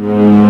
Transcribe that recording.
Música